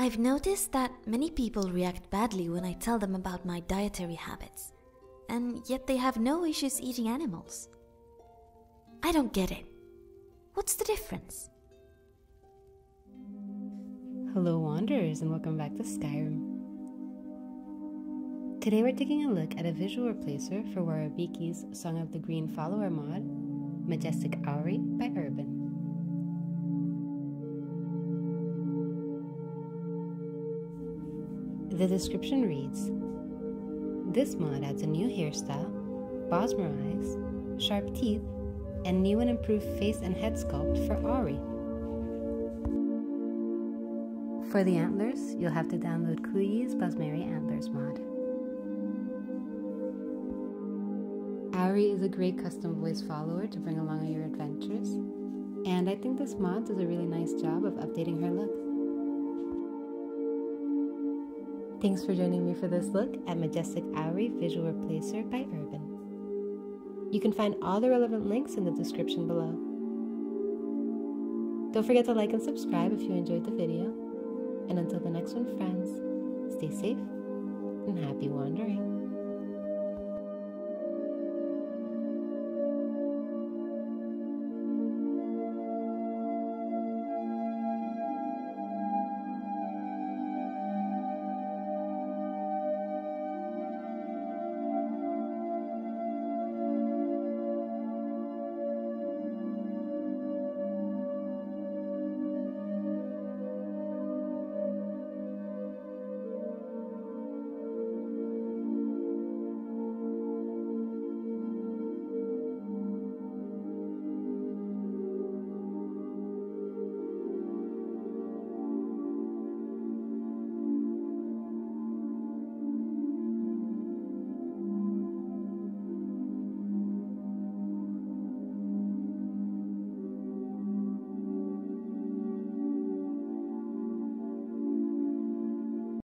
I've noticed that many people react badly when I tell them about my dietary habits, and yet they have no issues eating animals. I don't get it. What's the difference? Hello, Wanderers, and welcome back to Skyrim. Today we're taking a look at a visual replacer for Waribiki's Song of the Green Follower mod, Majestic Auri by Urbon. The description reads This mod adds a new hairstyle, Bosmer eyes, sharp teeth, and new and improved face and head sculpt for Auri. For the antlers, you'll have to download Kuyi's Bosmeri Antlers mod. Auri is a great custom voice follower to bring along on your adventures, and I think this mod does a really nice job of updating her look. Thanks for joining me for this look at Majestic Auri Visual Replacer by Urbon. You can find all the relevant links in the description below. Don't forget to like and subscribe if you enjoyed the video. And until the next one, friends, stay safe and happy wandering.